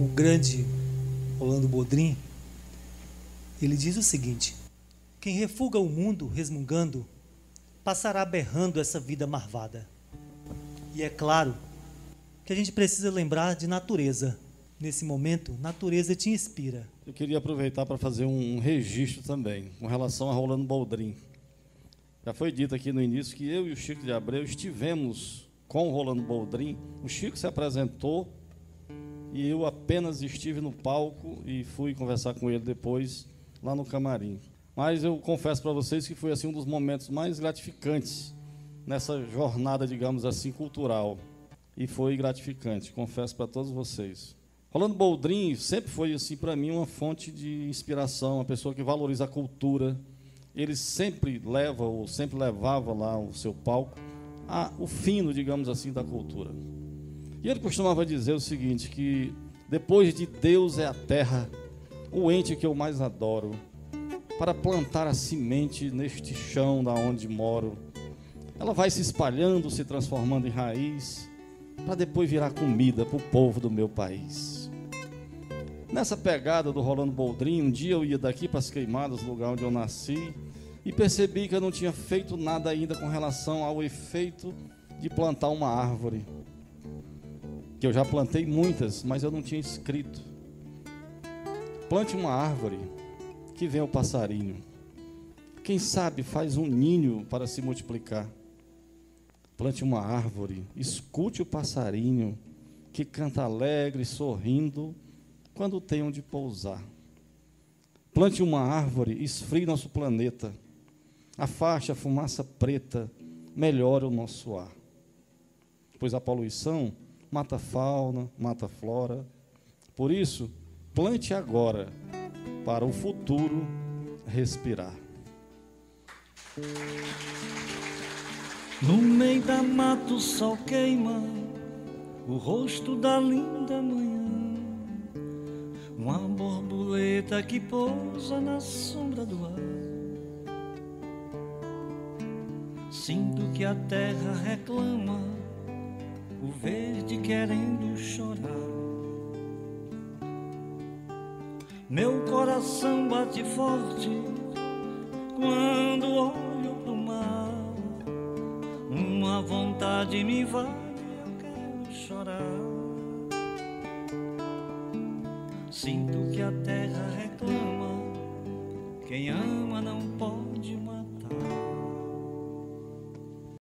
o grande Rolando Bodrim, ele diz o seguinte: Quem refuga o mundo resmungando, passará berrando essa vida marvada. E é claro que a gente precisa lembrar de natureza. Nesse momento, natureza te inspira. Eu queria aproveitar para fazer um registro também, com relação a Rolando Boldrin. Já foi dito aqui no início que eu e o Chico de Abreu estivemos com o Rolando Boldrin. O Chico se apresentou e eu apenas estive no palco e fui conversar com ele depois lá no camarim. Mas eu confesso para vocês que foi assim um dos momentos mais gratificantes nessa jornada, digamos assim, cultural. E foi gratificante, confesso para todos vocês. Rolando Boldrin sempre foi assim para mim uma fonte de inspiração, uma pessoa que valoriza a cultura. Ele sempre leva ou sempre levava lá o seu palco a, o fino, digamos assim, da cultura. E ele costumava dizer o seguinte, que depois de Deus é a terra, o ente que eu mais adoro, para plantar a semente neste chão da onde moro. Ela vai se espalhando, se transformando em raiz, para depois virar comida para o povo do meu país. Nessa pegada do Rolando Boldrin, um dia eu ia daqui para as queimadas, lugar onde eu nasci, e percebi que eu não tinha feito nada ainda com relação ao efeito de plantar uma árvore. Que eu já plantei muitas, mas eu não tinha escrito. Plante uma árvore que vem o passarinho. Quem sabe faz um ninho para se multiplicar. Plante uma árvore, escute o passarinho que canta alegre, sorrindo, quando tem onde pousar. Plante uma árvore, esfrie nosso planeta. Afaste a fumaça preta, melhore o nosso ar. Pois a poluição mata fauna, mata flora. Por isso, plante agora para o futuro respirar. No meio da mata o sol queima o rosto da linda manhã. Uma borboleta que pousa na sombra do ar. Sinto que a terra reclama, verde querendo chorar. Meu coração bate forte quando olho pro mar. Uma vontade me vai, eu quero chorar. Sinto que a terra reclama, quem ama não pode mais.